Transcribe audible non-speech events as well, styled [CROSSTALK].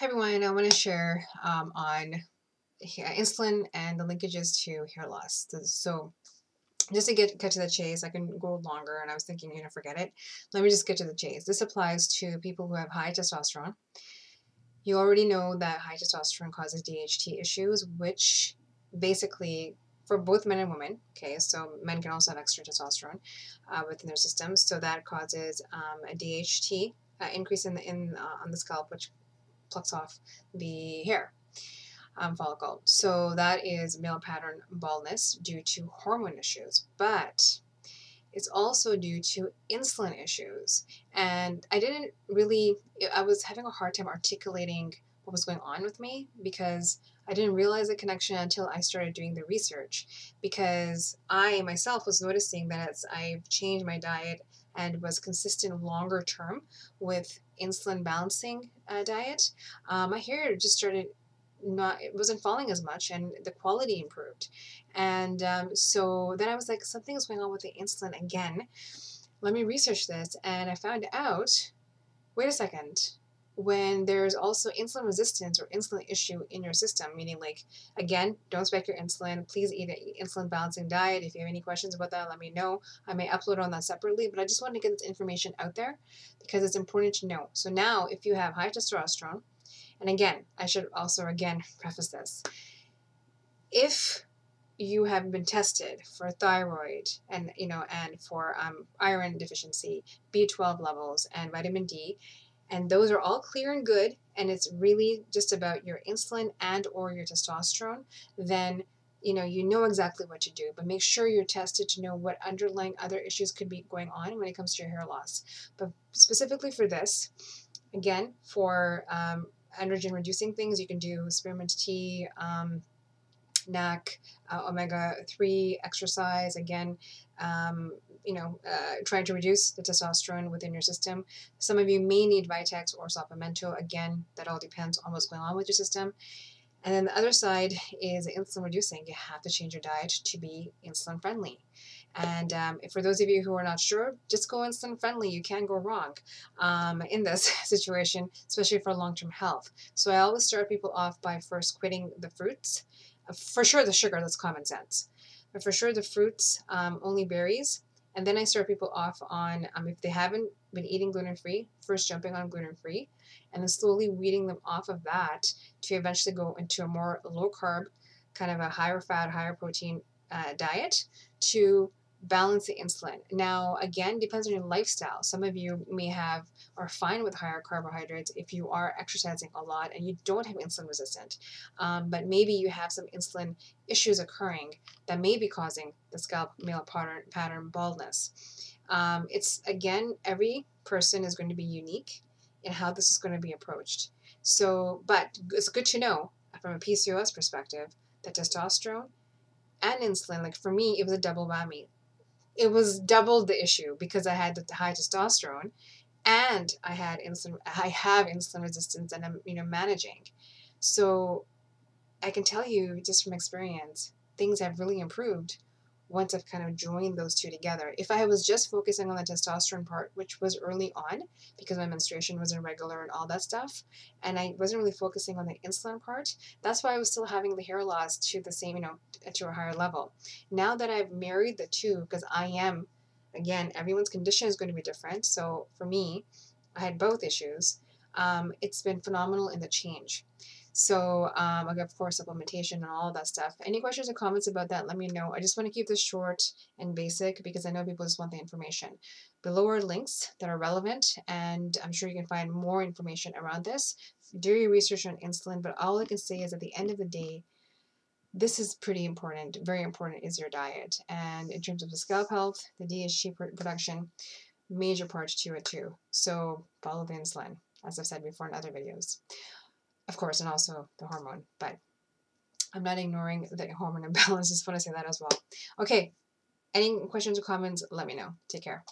Hi everyone, I want to share um, on insulin and the linkages to hair loss. So just to get, get to the chase, I can go longer and I was thinking going to forget it. Let me just get to the chase. This applies to people who have high testosterone. You already know that high testosterone causes DHT issues, which basically for both men and women, okay, so men can also have extra testosterone uh, within their systems, so that causes um, a DHT uh, increase in the, in uh, on the scalp, which plucks off the hair um, follicle. So that is male pattern baldness due to hormone issues. But it's also due to insulin issues. And I didn't really, I was having a hard time articulating what was going on with me because I didn't realize the connection until I started doing the research. Because I myself was noticing that as I've changed my diet and was consistent longer term with insulin balancing uh, diet, um, my hair just started not it wasn't falling as much and the quality improved. And um, so then i was like something's going on with the insulin again. Let me research this. And i found out wait a second when there's also insulin resistance or insulin issue in your system, meaning like, again, don't spike your insulin. Please eat an insulin balancing diet. If you have any questions about that, let me know. I may upload on that separately, but I just wanted to get this information out there because it's important to know. So now if you have high testosterone, and again, I should also again [LAUGHS] preface this. If you have been tested for thyroid and you know and for um, iron deficiency, B12 levels, and vitamin D, and those are all clear and good and it's really just about your insulin and or your testosterone then you know you know exactly what to do but make sure you're tested to know what underlying other issues could be going on when it comes to your hair loss. But specifically for this again for um, androgen reducing things you can do spearmint tea um, NAC, uh, omega 3 exercise, again, um, you know, uh, trying to reduce the testosterone within your system. Some of you may need Vitex or saw palmetto. Again, that all depends on what's going on with your system. And then the other side is insulin reducing. You have to change your diet to be insulin friendly. And um, for those of you who are not sure, just go insulin friendly. You can't go wrong um, in this [LAUGHS] situation, especially for long term health. So I always start people off by first quitting the fruits. For sure, the sugar, that's common sense. But for sure, the fruits, um, only berries. And then I start people off on, um, if they haven't been eating gluten free, first jumping on gluten free, and then slowly weeding them off of that to eventually go into a more low carb, kind of a higher fat, higher protein uh, diet to balance the insulin. Now, again, depends on your lifestyle. Some of you may have are fine with higher carbohydrates if you are exercising a lot and you don't have insulin resistant. Um, but maybe you have some insulin issues occurring that may be causing the scalp male pattern, pattern baldness. Um, it's again, every person is going to be unique in how this is going to be approached. So, but it's good to know from a PCOS perspective that testosterone and insulin, like for me, it was a double whammy it was double the issue because I had the high testosterone and I had insulin I have insulin resistance and I'm you know managing. So I can tell you just from experience things have really improved once I've kind of joined those two together. If I was just focusing on the testosterone part, which was early on because my menstruation was irregular and all that stuff, and I wasn't really focusing on the insulin part, that's why I was still having the hair loss to the same, you know, to a higher level. Now that I've married the two, because I am, again, everyone's condition is going to be different. So for me, I had both issues. Um, it's been phenomenal in the change. So, um, of course, supplementation and all that stuff. Any questions or comments about that, let me know. I just want to keep this short and basic because I know people just want the information. Below are links that are relevant, and I'm sure you can find more information around this. Do your research on insulin, but all I can say is at the end of the day, this is pretty important. Very important is your diet. And in terms of the scalp health, the DHT production, major part to it too. So follow the insulin, as I've said before in other videos of course, and also the hormone, but I'm not ignoring the hormone [LAUGHS] imbalance. Just want to say that as well. Okay, any questions or comments, let me know. Take care.